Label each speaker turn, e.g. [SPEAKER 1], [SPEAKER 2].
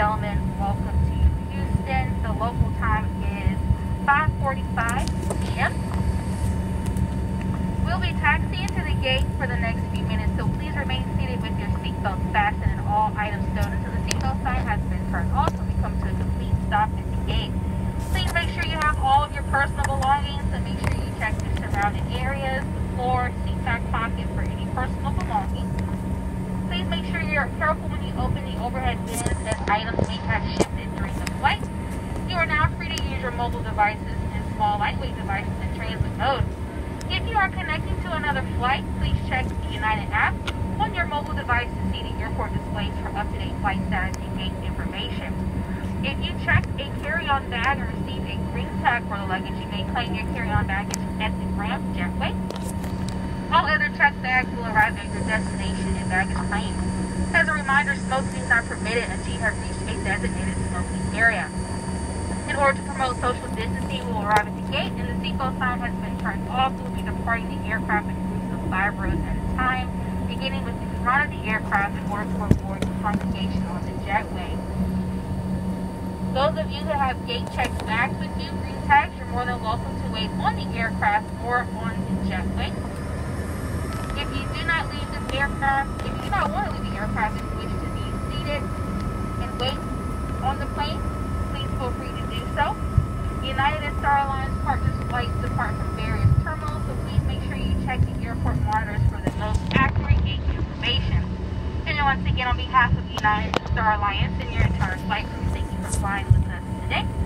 [SPEAKER 1] Gentlemen, welcome to Houston. The local time is 5.45 p.m. We'll be taxiing to the gate for the next few minutes, so please remain seated with your seatbelts fastened and all items stowed until the seatbelt sign has been turned off and we come to a complete stop at the gate. Please make sure you have all of your personal belongings and make sure you check the surrounding areas, the floor, seat back pocket for any personal belongings. Please make sure you're careful when you open the overhead bins as items may have shifted during the flight. You are now free to use your mobile devices and small lightweight devices in transit mode. If you are connecting to another flight, please check the United app on your mobile device to see the airport displays for up-to-date flight status and gate information. If you check a carry-on bag or receive a green tag for the luggage, you may claim your carry-on baggage at the ramp jetway. All other checked bags will arrive at your destination in baggage claim. As a reminder, smoking is not permitted until you have reached a designated smoking area. In order to promote social distancing, we will arrive at the gate and the seatbelt sign has been turned off. We will be departing the aircraft in groups of five rows at a time, beginning with the front of the aircraft in order to avoid congregation on the jetway. Those of you who have gate checked bags with you, green tags, you're more than welcome to wait on the aircraft or on the jetway. If you do not leave this aircraft, if you do not want to leave the aircraft and wish to be seated and wait on the plane, please feel free to do so. United Star Alliance partners flights depart from various terminals, so please make sure you check the airport monitors for the most accurate gate information. And once again, on behalf of United Star Alliance and your entire flight crew, thank you for flying with us today.